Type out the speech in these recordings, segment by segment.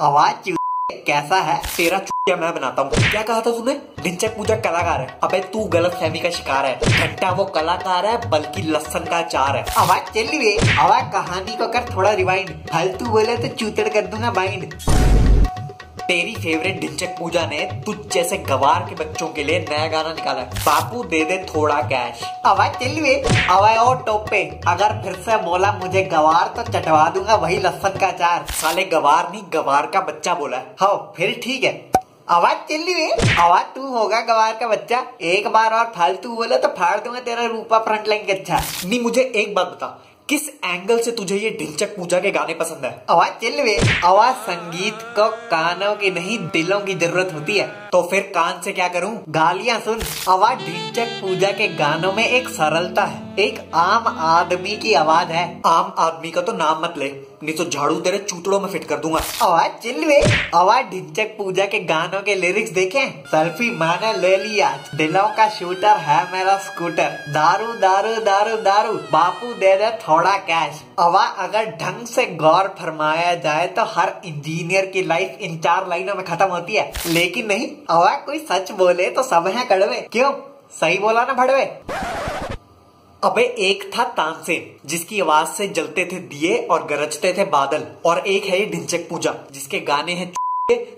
आवाज़ कैसा है? तेरा चुटिया मैं बनाता हूँ। क्या कहा था तूने? ढिंचक पूजा कलाकार है। अबे तू गलत फहमी का शिकार है। घंटा वो कलाकार है, बल्कि लसन का चार है। आवाज़ चल रही है। आवाज़ कहानी को कर थोड़ा रिवाइंड फालतू बोले तो चूतड़ कर दूँगा बाइंड तेरी फेवरेट ढिंचक पूजा ने तुझ जैसे गवार के बच्चों के लिए नया गाना निकाला। बापू दे दे थोड़ा कैश आवाज़ चलिए आवाज़ और टॉप। अगर फिर से बोला मुझे गवार तो चटवा दूँगा वही लसन का चार साले गवार नहीं गवार का बच्चा बोला। है फिर ठीक है। आवाज़ चलिए आवाज़ तू होगा गवार का बच्चा। एक बार और फालतू बोले तो फाड़ दूँगा तेरा रूपा फ्रंट लाइन के अच्छा। नहीं मुझे एक बात बता। किस एंगल से तुझे ये ढिलचक पूजा के गाने पसंद है? आवाज़ चिल्वे आवाज़ संगीत को कानों की नहीं दिलों की ज़रूरत होती है। तो फिर कान से क्या करूँ? गालियाँ सुन। आवाज़ ढिलचक पूजा के गानों में एक सरलता है। एक आम आदमी की आवाज़ है। आम आदमी का तो नाम मत ले, नहीं तो झाड़ू तेरे चूतड़ों में फिट कर दूँगा। आवाज़ चिल वे। आवाज़ ढिंचक पूजा के गानों के लिरिक्स देखें। सेल्फी मैंने ले लिया। दिलों का शूटर है मेरा स्कूटर दारू दारू दारू दारू। बापू दे दे थोड़ा कैश अवा अगर ढंग से गौर फरमाया जाए तो हर इंजीनियर की लाइफ इन चार लाइनों में खत्म होती है। लेकिन नहीं, अवा कोई सच बोले तो सब है कड़वे। क्यों? सही बोला ना भड़वे। अबे एक था तानसेन, जिसकी आवाज़ से जलते थे दिए और गरजते थे बादल, और एक है ये ढिंचक पूजा, जिसके गाने हैं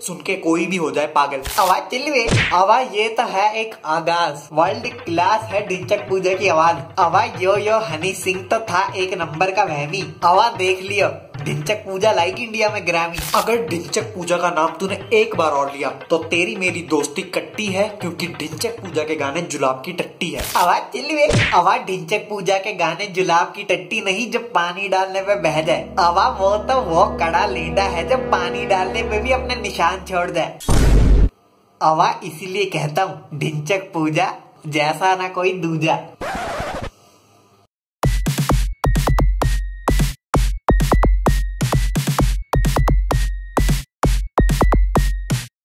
सुन के कोई भी हो जाए पागल। आवाज़ चिल्ली आवाज़ ये तो है एक आगाज़। वर्ल्ड क्लास है ढिंचक पूजा की आवाज़। आवाज़ यो यो हनी सिंह तो था एक नंबर का वहमी। आवाज़ देख लियो। ढिंचक पूजा लाइक इंडिया में ग्रामी अगर ढिंचक पूजा का नाम तूने एक बार और लिया तो तेरी मेरी दोस्ती कट्टी है, क्योंकि ढिंचक पूजा के गाने जुलाब की टट्टी है। आवाज़ चिल्वे आवाज़ ढिंचक पूजा के गाने जुलाब की टट्टी नहीं, जब पानी डालने में बह जाए। आवाज़ वो तो वो कड़ा लीडा है, जब पानी डालने में भी अपने निशान छोड़ जाए। आवा इसीलिए कहता हूँ ढिंचक पूजा जैसा ना कोई दूजा।